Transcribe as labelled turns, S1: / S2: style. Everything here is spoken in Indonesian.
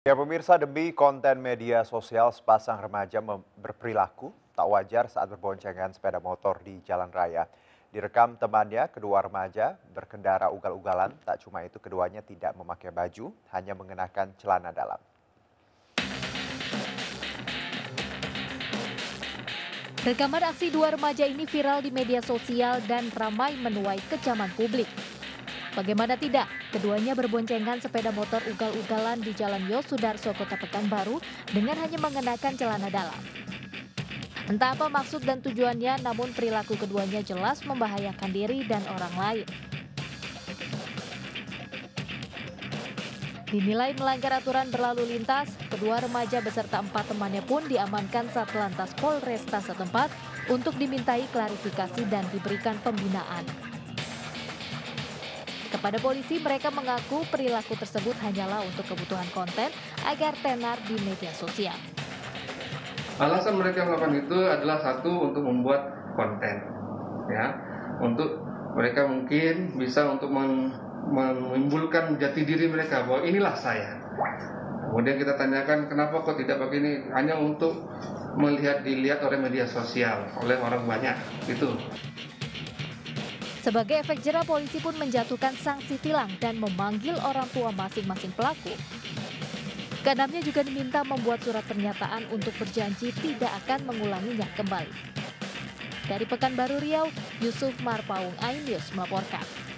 S1: Ya pemirsa demi konten media sosial sepasang remaja berperilaku tak wajar saat berboncengan sepeda motor di jalan raya. Direkam temannya, kedua remaja berkendara ugal-ugalan, tak cuma itu keduanya tidak memakai baju, hanya mengenakan celana dalam.
S2: Rekaman aksi dua remaja ini viral di media sosial dan ramai menuai kecaman publik. Bagaimana tidak, keduanya berboncengan sepeda motor ugal-ugalan di Jalan Yosudarso, Kota Pekanbaru dengan hanya mengenakan celana dalam. Entah apa maksud dan tujuannya, namun perilaku keduanya jelas membahayakan diri dan orang lain. Dinilai melanggar aturan berlalu lintas, kedua remaja beserta empat temannya pun diamankan saat lantas Polresta setempat untuk dimintai klarifikasi dan diberikan pembinaan. Kepada polisi, mereka mengaku perilaku tersebut hanyalah untuk kebutuhan konten agar tenar di media sosial.
S3: Alasan mereka melakukan itu adalah satu untuk membuat konten, ya, untuk mereka mungkin bisa untuk menimbulkan jati diri mereka bahwa inilah saya. Kemudian kita tanyakan kenapa kok tidak begini hanya untuk melihat dilihat oleh media sosial oleh orang banyak itu.
S2: Sebagai efek jerah, polisi pun menjatuhkan sanksi tilang dan memanggil orang tua masing-masing pelaku. Keenamnya juga diminta membuat surat pernyataan untuk berjanji tidak akan mengulanginya kembali. Dari Pekanbaru Riau, Yusuf Marpaung Ainius melaporkan.